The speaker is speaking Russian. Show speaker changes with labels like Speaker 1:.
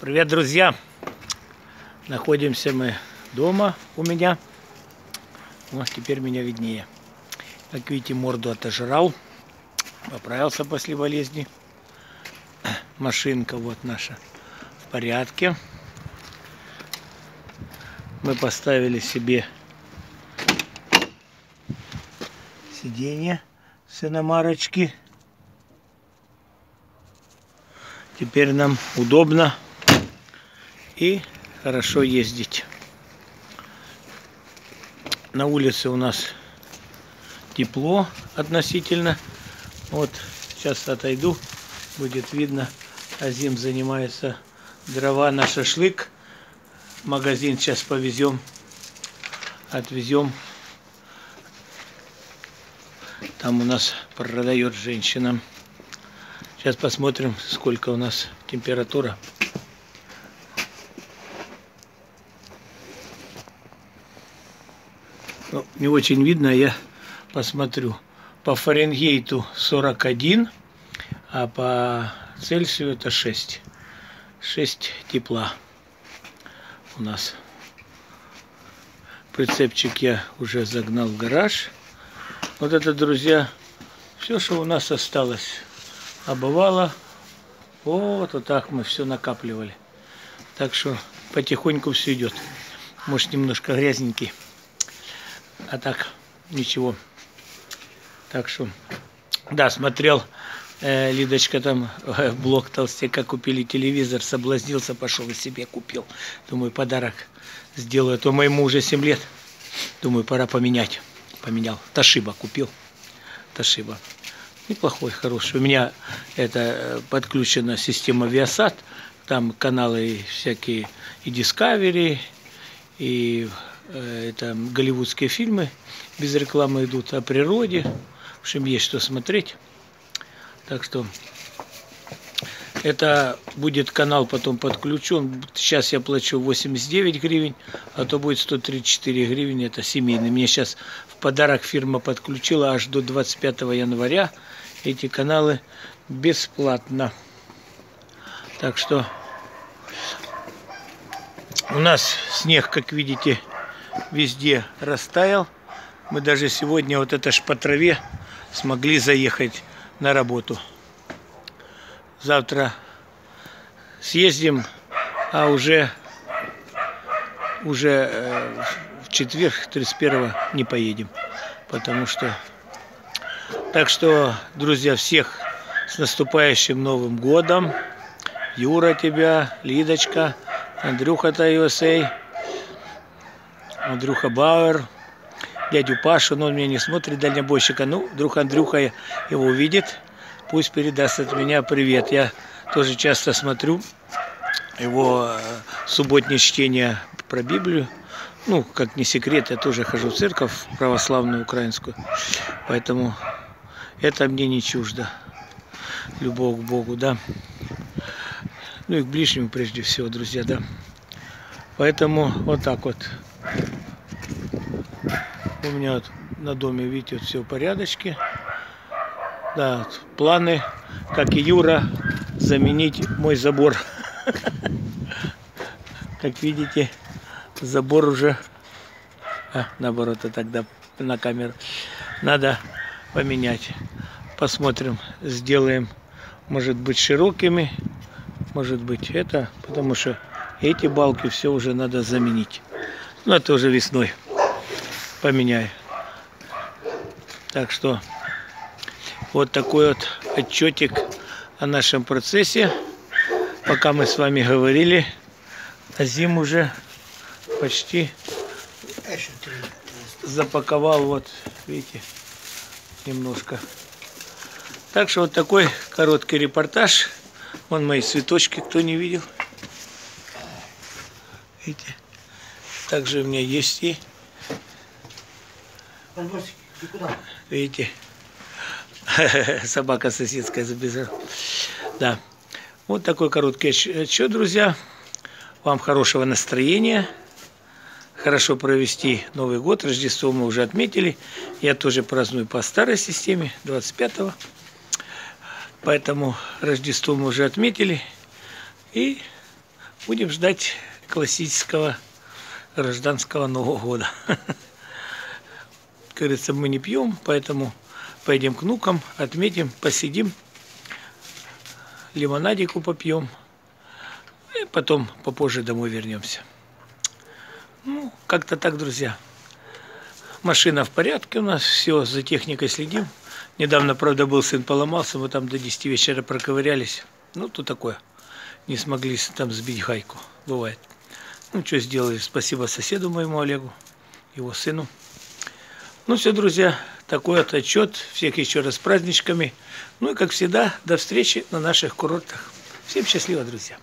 Speaker 1: Привет, друзья! Находимся мы дома у меня. Вот теперь меня виднее. Как видите, морду отожрал. Поправился после болезни. Машинка вот наша в порядке. Мы поставили себе сиденье с иномарочки. Теперь нам удобно и хорошо ездить. На улице у нас тепло относительно. Вот сейчас отойду, будет видно. Азим занимается дрова на шашлык. Магазин сейчас повезем, отвезем. Там у нас продает женщина. Сейчас посмотрим, сколько у нас температура. Ну, не очень видно, я посмотрю. По Фаренгейту 41, а по Цельсию это 6. 6 тепла у нас. Прицепчик я уже загнал в гараж. Вот это, друзья, все, что у нас осталось. А бывало, вот, вот так мы все накапливали. Так что потихоньку все идет. Может, немножко грязненький. А так, ничего. Так что, да, смотрел, э, Лидочка там э, блок толстяка купили телевизор, соблазнился, пошел и себе купил. Думаю, подарок сделаю, а то моему уже 7 лет. Думаю, пора поменять. Поменял. Ташиба купил. Ташиба. Неплохой, хороший. У меня это э, подключена система Viasat. Там каналы всякие и Discovery, и это голливудские фильмы, без рекламы идут о природе. В общем, есть что смотреть. Так что это будет канал потом подключен. Сейчас я плачу 89 гривен, а то будет 134 гривен. Это семейный. Мне сейчас в подарок фирма подключила аж до 25 января эти каналы бесплатно. Так что у нас снег, как видите, везде растаял. Мы даже сегодня вот это ж по траве смогли заехать на работу. Завтра съездим, а уже, уже э, в четверг, 31 не поедем. Потому что... Так что, друзья, всех с наступающим Новым Годом. Юра тебя, Лидочка, Андрюха-то USA. Андрюха Бауэр, дядю Пашу, но он меня не смотрит, дальнобойщика. Ну, вдруг Андрюха его увидит, пусть передаст от меня привет. Я тоже часто смотрю его э, субботнее чтение про Библию. Ну, как не секрет, я тоже хожу в церковь православную украинскую. Поэтому это мне не чуждо. Любовь к Богу, да. Ну и к ближнему прежде всего, друзья, да. Поэтому вот так вот. У меня вот на доме, видите, вот все в порядочке. Да, планы, как и Юра, заменить мой забор. Как видите, забор уже, а, наоборот, а тогда на камеру, надо поменять. Посмотрим, сделаем, может быть, широкими, может быть, это, потому что эти балки все уже надо заменить. Ну, это уже весной поменяю. Так что вот такой вот отчетик о нашем процессе. Пока мы с вами говорили, а зим уже почти запаковал, вот видите, немножко. Так что вот такой короткий репортаж. Вон мои цветочки, кто не видел. Видите? Также у меня есть и... Видите? Собака соседская забежала. Да. Вот такой короткий отчет, друзья. Вам хорошего настроения. Хорошо провести Новый год. Рождество мы уже отметили. Я тоже праздную по старой системе, 25-го. Поэтому Рождество мы уже отметили. И Будем ждать классического гражданского Нового года. Как говорится, мы не пьем, поэтому пойдем к внукам, отметим, посидим, лимонадику попьем, и потом попозже домой вернемся. Ну, как-то так, друзья. Машина в порядке у нас, все, за техникой следим. Недавно, правда, был сын поломался, мы там до 10 вечера проковырялись. Ну, то такое. Не смогли там сбить гайку. Бывает. Ну, что сделали? Спасибо соседу моему Олегу, его сыну. Ну, все, друзья, такой вот отчет. Всех еще раз с праздничками. Ну и, как всегда, до встречи на наших курортах. Всем счастливо, друзья.